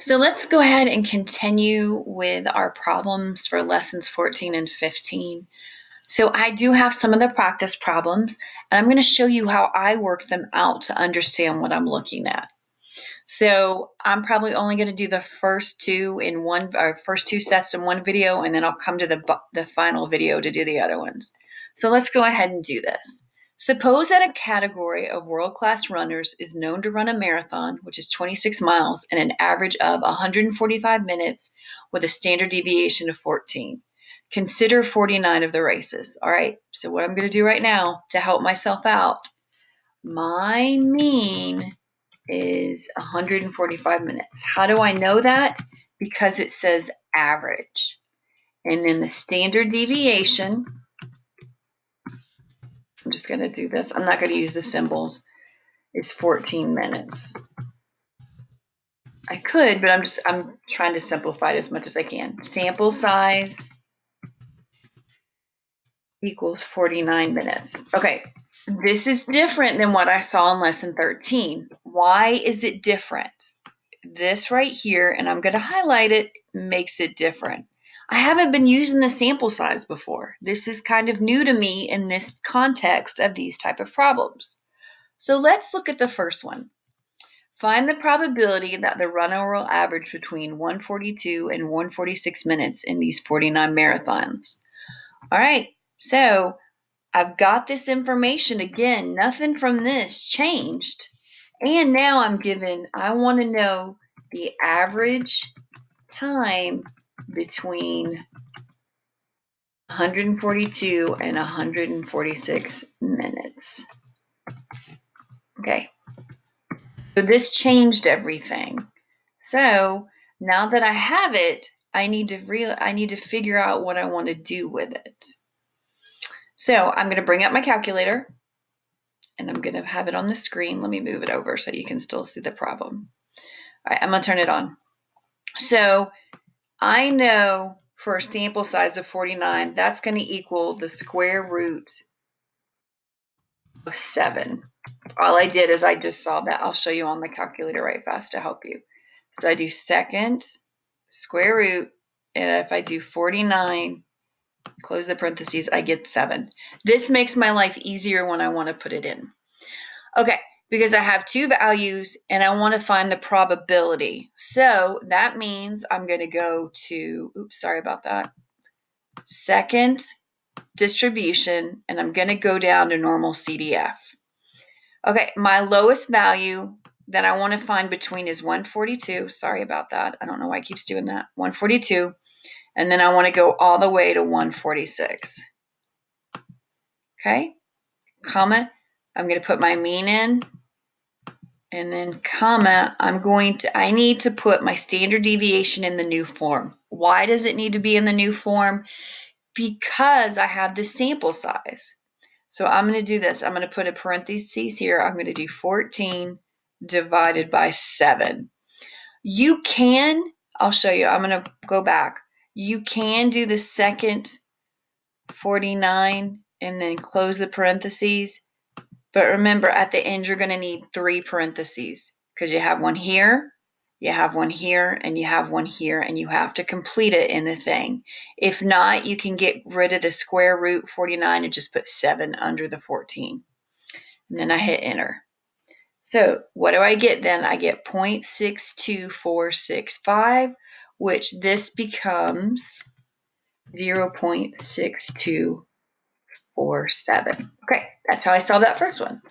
So let's go ahead and continue with our problems for lessons 14 and 15. So I do have some of the practice problems, and I'm going to show you how I work them out to understand what I'm looking at. So I'm probably only going to do the first two in one, or first two sets in one video, and then I'll come to the, the final video to do the other ones. So let's go ahead and do this. Suppose that a category of world class runners is known to run a marathon, which is 26 miles, and an average of 145 minutes with a standard deviation of 14. Consider 49 of the races. All right, so what I'm going to do right now to help myself out, my mean is 145 minutes. How do I know that? Because it says average. And then the standard deviation I'm just going to do this. I'm not going to use the symbols. Is 14 minutes. I could, but I'm just I'm trying to simplify it as much as I can. Sample size equals 49 minutes. Okay, this is different than what I saw in lesson 13. Why is it different? This right here, and I'm going to highlight it, makes it different. I haven't been using the sample size before. This is kind of new to me in this context of these type of problems. So let's look at the first one. Find the probability that the runner will average between 142 and 146 minutes in these 49 marathons. All right, so I've got this information again. Nothing from this changed. And now I'm given, I want to know the average time between 142 and 146 minutes. Okay, so this changed everything. So now that I have it, I need to real I need to figure out what I want to do with it. So I'm going to bring up my calculator and I'm going to have it on the screen. Let me move it over so you can still see the problem. All right, I'm going to turn it on. So I know for a sample size of 49, that's going to equal the square root of 7. All I did is I just saw that. I'll show you on the calculator right fast to help you. So I do second square root, and if I do 49, close the parentheses, I get 7. This makes my life easier when I want to put it in. Okay, because I have two values and I want to find the probability. So that means I'm going to go to, oops, sorry about that, second distribution, and I'm going to go down to normal CDF. Okay, my lowest value that I want to find between is 142. Sorry about that. I don't know why it keeps doing that. 142. And then I want to go all the way to 146. Okay, comma. I'm going to put my mean in and then comma, I'm going to, I need to put my standard deviation in the new form. Why does it need to be in the new form? Because I have the sample size. So I'm going to do this. I'm going to put a parentheses here. I'm going to do 14 divided by 7. You can, I'll show you. I'm going to go back. You can do the second 49 and then close the parentheses but remember, at the end, you're going to need three parentheses because you have one here, you have one here, and you have one here, and you have to complete it in the thing. If not, you can get rid of the square root 49 and just put 7 under the 14. And then I hit enter. So what do I get then? I get 0.62465, which this becomes 0.6247. Okay. That's how I solved that first one.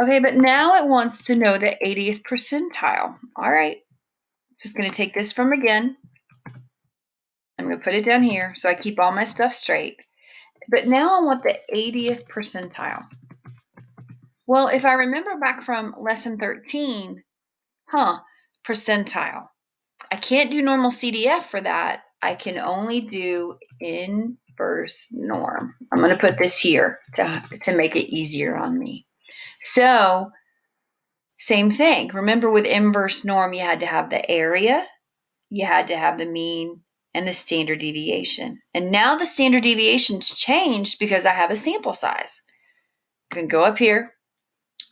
Okay, but now it wants to know the 80th percentile. All right, just going to take this from again. I'm going to put it down here so I keep all my stuff straight. But now I want the 80th percentile. Well, if I remember back from lesson 13, huh, percentile. I can't do normal CDF for that. I can only do in inverse norm. I'm going to put this here to, to make it easier on me. So, same thing. Remember with inverse norm, you had to have the area, you had to have the mean, and the standard deviation. And now the standard deviation's changed because I have a sample size. I can go up here.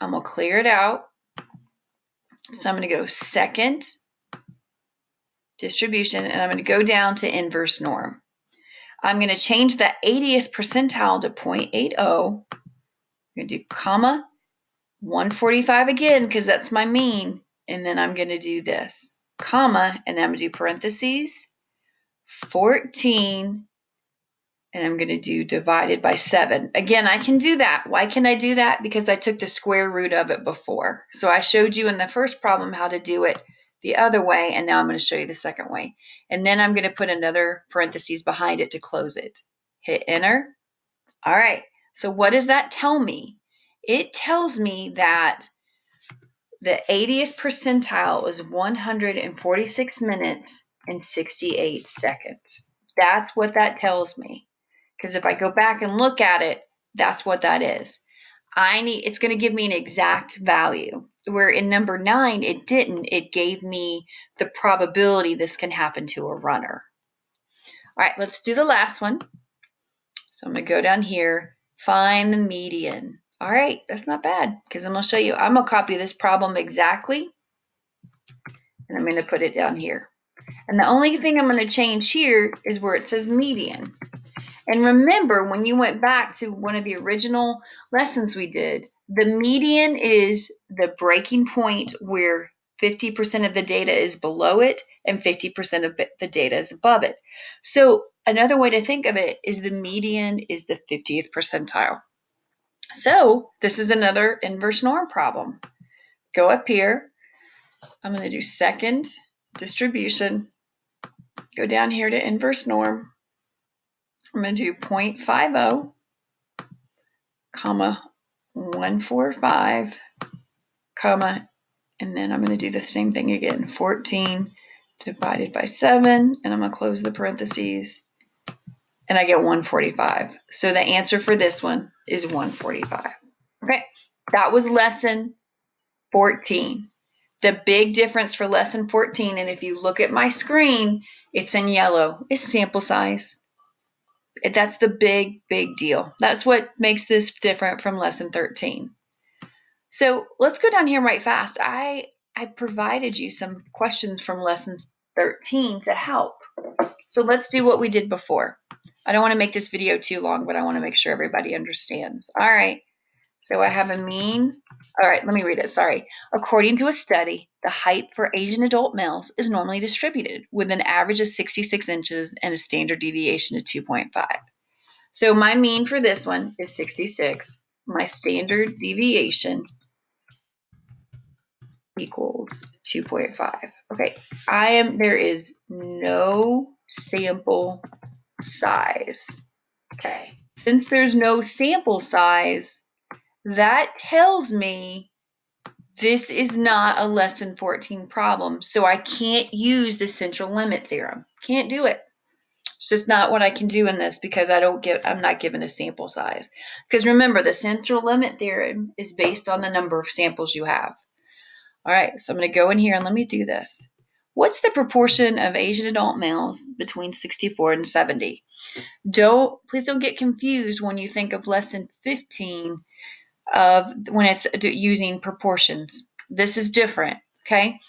I'm going to clear it out. So I'm going to go second distribution, and I'm going to go down to inverse norm. I'm going to change that 80th percentile to 0.80. I'm going to do comma 145 again because that's my mean. And then I'm going to do this, comma, and then I'm going to do parentheses, 14, and I'm going to do divided by 7. Again, I can do that. Why can I do that? Because I took the square root of it before. So I showed you in the first problem how to do it the other way, and now I'm going to show you the second way. And then I'm going to put another parentheses behind it to close it. Hit enter. All right, so what does that tell me? It tells me that the 80th percentile is 146 minutes and 68 seconds. That's what that tells me. Because if I go back and look at it, that's what that is. I need it's going to give me an exact value. Where in number 9 it didn't, it gave me the probability this can happen to a runner. All right, let's do the last one. So I'm going to go down here, find the median. All right, that's not bad because I'm going to show you. I'm going to copy this problem exactly and I'm going to put it down here. And the only thing I'm going to change here is where it says median. And remember, when you went back to one of the original lessons we did, the median is the breaking point where 50% of the data is below it and 50% of the data is above it. So another way to think of it is the median is the 50th percentile. So this is another inverse norm problem. Go up here. I'm going to do second distribution. Go down here to inverse norm. I'm going to do 0.50, comma, 145, comma, and then I'm going to do the same thing again. 14 divided by 7, and I'm going to close the parentheses, and I get 145. So the answer for this one is 145. Okay, that was lesson 14. The big difference for lesson 14, and if you look at my screen, it's in yellow, is sample size. That's the big, big deal. That's what makes this different from lesson 13. So let's go down here right fast. I, I provided you some questions from lesson 13 to help. So let's do what we did before. I don't want to make this video too long, but I want to make sure everybody understands. All right. So I have a mean. All right, let me read it. Sorry. According to a study, the height for Asian adult males is normally distributed with an average of 66 inches and a standard deviation of 2.5. So my mean for this one is 66. My standard deviation equals 2.5. Okay, I am there is no sample size. Okay, since there's no sample size, that tells me this is not a lesson 14 problem. So I can't use the central limit theorem. Can't do it. It's just not what I can do in this because I don't get I'm not given a sample size. Because remember the central limit theorem is based on the number of samples you have. All right, so I'm going to go in here and let me do this. What's the proportion of Asian adult males between 64 and 70? Don't please don't get confused when you think of lesson 15 of when it's using proportions. This is different, okay?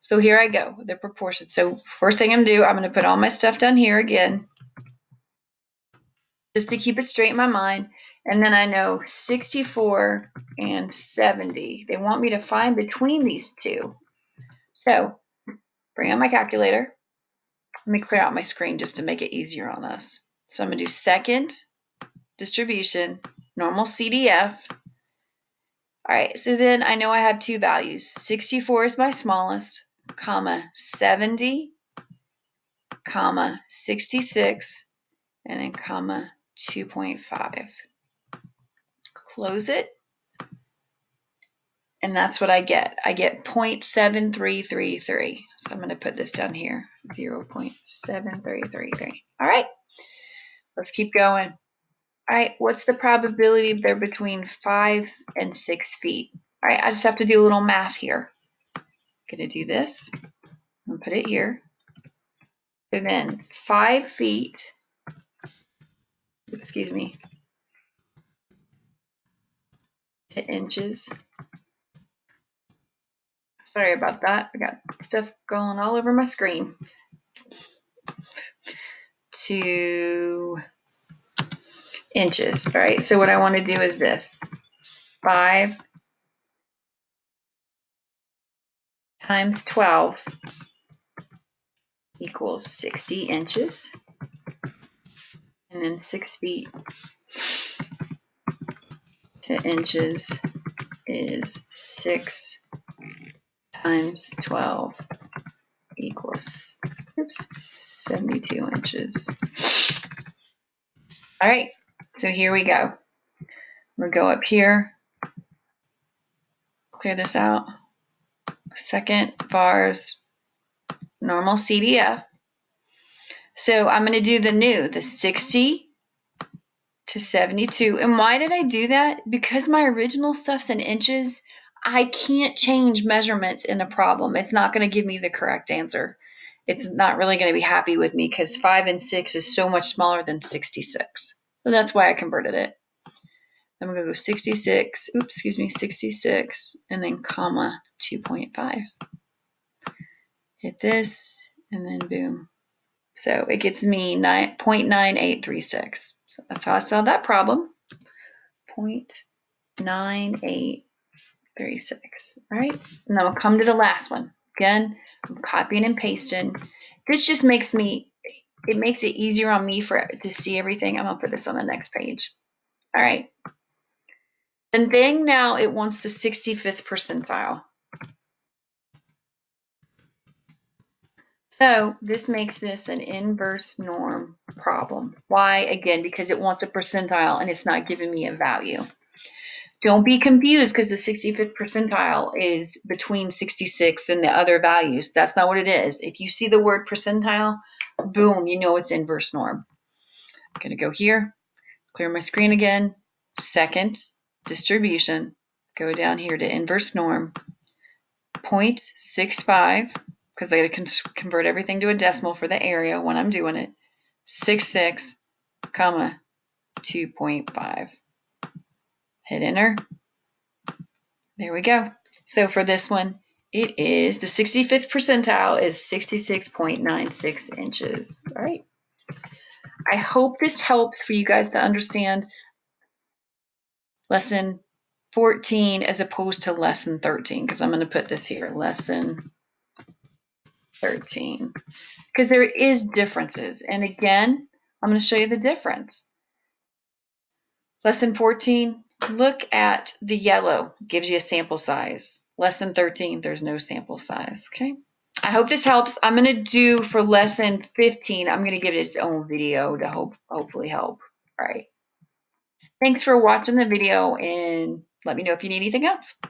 So here I go, the proportions. So first thing I'm gonna do, I'm gonna put all my stuff down here again, just to keep it straight in my mind. And then I know 64 and 70. They want me to find between these two. So bring out my calculator. Let me clear out my screen just to make it easier on us. So I'm gonna do second distribution, normal CDF, all right, so then I know I have two values. 64 is my smallest, comma, 70, comma, 66, and then comma, 2.5. Close it. And that's what I get. I get 0.7333. So I'm going to put this down here, 0.7333. All right, let's keep going. All right, what's the probability they're between five and six feet? All right, I just have to do a little math here. I'm gonna do this and put it here. So then five feet, excuse me, to inches. Sorry about that. I got stuff going all over my screen. two inches. right? so what I want to do is this. 5 times 12 equals 60 inches. And then 6 feet to inches is 6 times 12 equals oops, 72 inches. All right, so here we go. We'll go up here, clear this out. Second vars, normal CDF. So I'm going to do the new, the 60 to 72. And why did I do that? Because my original stuff's in inches. I can't change measurements in a problem. It's not going to give me the correct answer. It's not really going to be happy with me because 5 and 6 is so much smaller than 66. So that's why I converted it. I'm going to go 66, oops, excuse me, 66, and then comma 2.5. Hit this, and then boom. So it gets me 0.9836. So that's how I solved that problem. 0.9836, right? And then we'll come to the last one. Again, I'm copying and pasting. This just makes me, it makes it easier on me for to see everything. I'm gonna put this on the next page. All right. And then now it wants the 65th percentile. So this makes this an inverse norm problem. Why? Again, because it wants a percentile and it's not giving me a value. Don't be confused because the 65th percentile is between 66 and the other values. That's not what it is. If you see the word percentile, boom, you know it's inverse norm. I'm going to go here, clear my screen again, second distribution, go down here to inverse norm, 0.65 because I got to convert everything to a decimal for the area when I'm doing it. 66, comma 2.5. Hit enter. There we go. So for this one, it is the 65th percentile is 66.96 inches. All right. I hope this helps for you guys to understand lesson 14 as opposed to lesson 13 because I'm going to put this here lesson 13 because there is differences. And again, I'm going to show you the difference. Lesson 14, look at the yellow, gives you a sample size. Lesson 13, there's no sample size, okay? I hope this helps. I'm going to do for lesson 15, I'm going to give it its own video to hope hopefully help. All right. Thanks for watching the video and let me know if you need anything else.